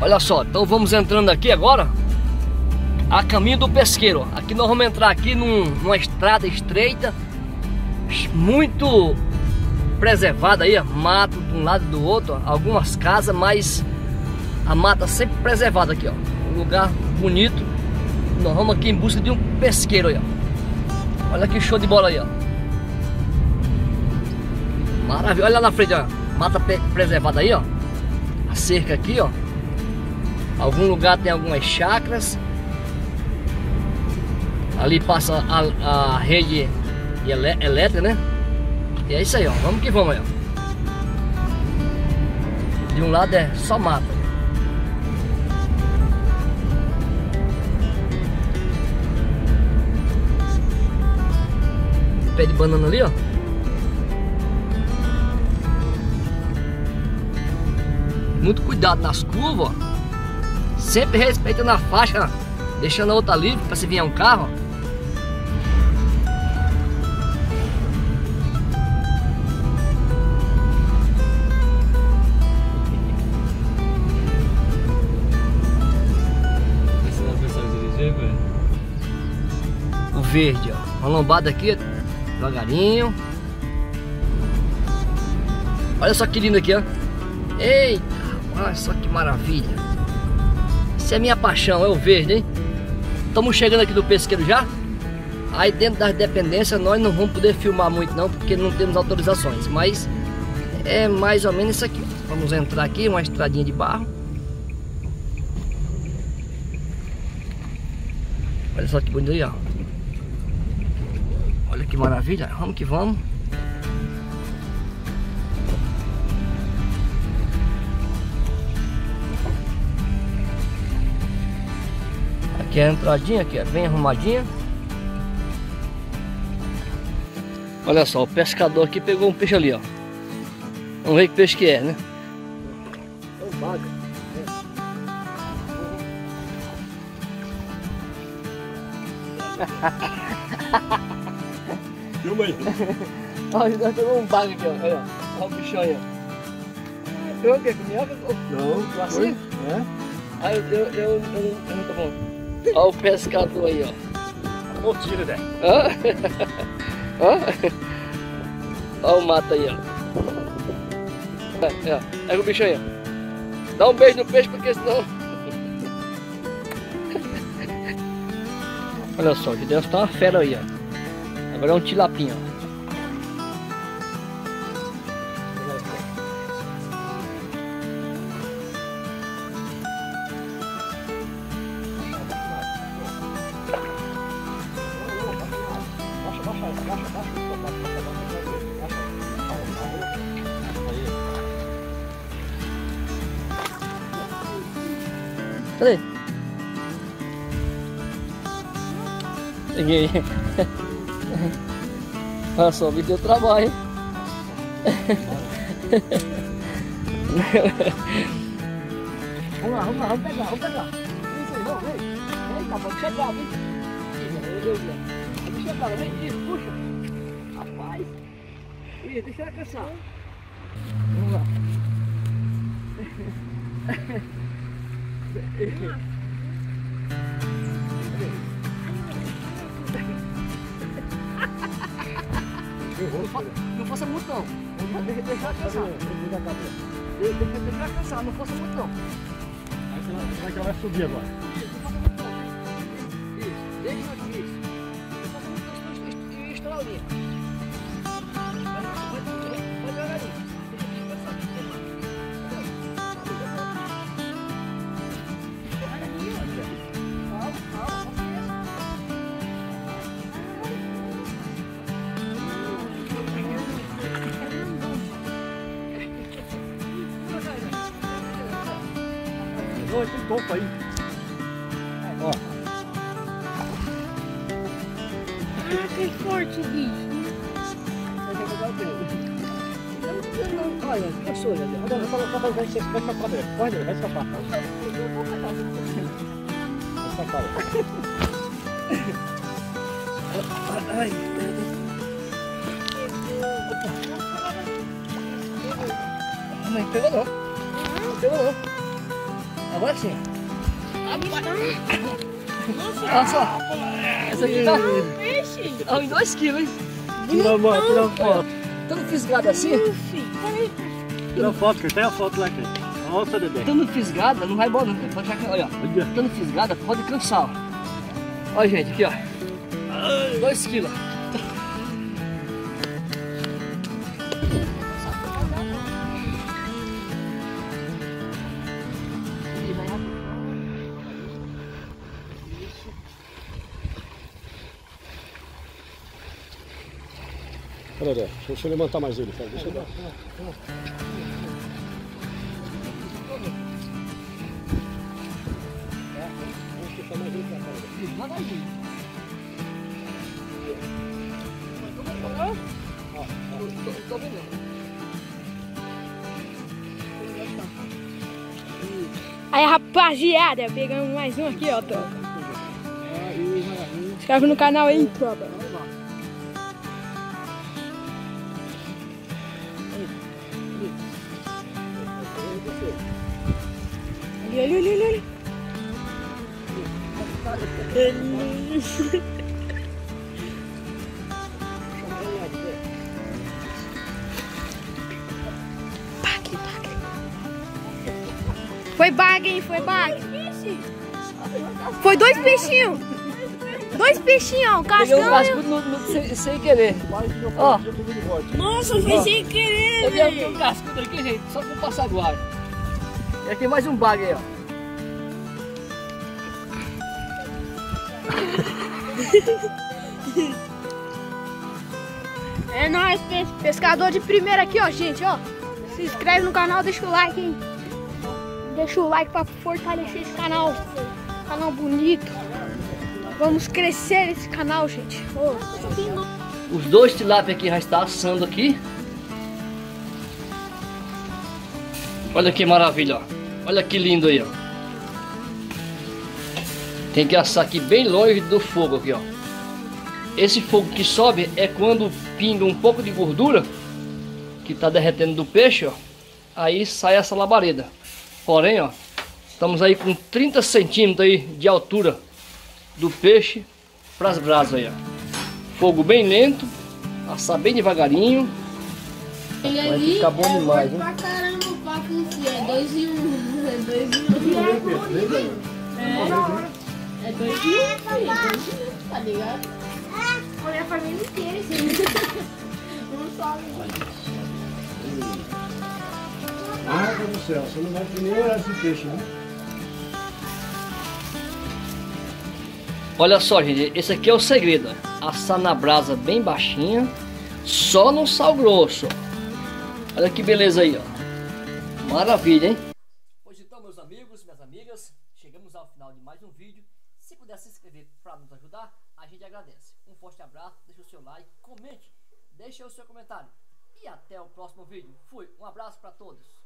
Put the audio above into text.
Olha só, então vamos entrando aqui agora a caminho do pesqueiro. Aqui nós vamos entrar aqui num, numa estrada estreita, muito preservada aí, mato de um lado e do outro, algumas casas, mas a mata sempre preservada aqui, ó. Um lugar bonito. Nós vamos aqui em busca de um pesqueiro aí, ó. Olha que show de bola aí, ó. Maravilha, olha lá na frente, ó. Mata preservada aí, ó. A cerca aqui, ó. Algum lugar tem algumas chacras. Ali passa a, a rede elétrica, né? E é isso aí, ó. Vamos que vamos aí, ó. De um lado é só mata. Pé de banana ali, ó. Muito cuidado nas curvas, ó. Sempre respeitando a faixa, deixando a outra livre para se vier um carro. O verde, ó. Uma lombada aqui, devagarinho. Olha só que lindo aqui, ó. Eita, olha só que maravilha. Essa é a minha paixão, é o verde, hein? Estamos chegando aqui do pesqueiro já. Aí dentro das dependências nós não vamos poder filmar muito não, porque não temos autorizações. Mas é mais ou menos isso aqui. Vamos entrar aqui, uma estradinha de barro. Olha só que bonito ó. Olha que maravilha. Vamos que vamos. Aqui é a entradinha, aqui é bem arrumadinha. Olha só, o pescador aqui pegou um peixe ali, ó. Vamos ver que peixe que é, né? É um baga. Filma aí. Olha, nós pegamos um baga aqui, ó. Olha, olha o bichão aí, ó. Pegou o quê? Com minhoca? Não, assim? É? Aí eu, eu, eu, eu, eu não tô falando. Olha o pescador aí, ó. Tira, né? Hã? Hã? Olha o mato aí, ó. É, é, Pega o bicho aí, ó. Dá um beijo no peixe, porque senão... Olha só, que Deus tá uma fera aí, ó. Agora é um tilapinho, ó. Cadê? Peguei. Olha só, me deu trabalho. vamos lá, vamos lá, vamos pegar, vamos pegar. Isso aí, vamos, vem. Vem, tá, pode chegar, vem. Meu Deus, pode chegar, vem, isso, puxa. Rapaz. Ih, deixa ela cansar. Vamos lá. Não força muito não. Deixa, cansar. Deixa, cansar, não força muito não. Aí você vai, vai subir agora. Isso, deixa aqui, isso. Não força muito não, estourar a linha. Não, tem topo aí. Ó, Ah, que forte, bicho. Olha, passou, olha. Olha, vai, vai, vai, escapar. Pode, vai escapar. Vai escapar. Ai, não pegou não. Não pegou não. Agora sim. Olha só. Essa aqui tá, Peixe. tá em 2 quilos, hein? Tira a mão, tira a foto. Tudo fisgado assim. Tira a foto, que tem a foto lá, cara. Nossa, Dedé. Estando fisgada, não vai embora não. Pode ficar, olha, Olha. estando fisgada, pode cansar. ó. Olha, gente, aqui, ó. 2 quilos. Pera. Deixa, deixa eu levantar mais ele, cara. Deixa eu dar. Tô vendo. Aí, rapaziada, pegamos mais um aqui, ó, tropa. Inscreve no canal aí, tropa. Ali, ali, ali, ali, ali. Baque, baque. Foi bag, hein? Foi bag. Foi dois peixinhos. Dois peixinhos, ó. Peguei um Cascão. cascudo no- no- sem, sem querer. Ó, Nossa, foi sem querer, eu peguei um cascudo aqui, gente, só com passaguarda. E aqui mais um bag aí, ó. É nóis, pes- pescador de primeira aqui, ó, gente, ó. Se inscreve no canal, deixa o like, hein. Deixa o like pra fortalecer esse canal. Canal bonito. Vamos crescer esse canal, gente. Os dois tilápia aqui já está assando aqui. Olha que maravilha, ó. Olha que lindo aí, ó. Tem que assar aqui bem longe do fogo aqui, ó. Esse fogo que sobe é quando pinga um pouco de gordura que está derretendo do peixe, ó. Aí sai essa labareda. Porém, ó, estamos aí com 30 centímetros aí de altura do peixe para as brasas aí, ó. Fogo bem lento, assar bem devagarinho. Ele Vai ali ficar bom é demais, hein? pra caramba o papo em si. É dois e um. É dois e um. É, é dois e um, filho. É dois e um, tá ligado? a minha família inteira, Um só. Água do céu, você não vai ter nem olhar esse peixe, né? Olha só, gente, esse aqui é o segredo. Assar na brasa bem baixinha, só no sal grosso. Olha que beleza aí, ó. Maravilha, hein? Pois então, meus amigos, minhas amigas, chegamos ao final de mais um vídeo. Se puder se inscrever para nos ajudar, a gente agradece. Um forte abraço, deixa o seu like, comente, deixa o seu comentário. E até o próximo vídeo. Fui, um abraço para todos.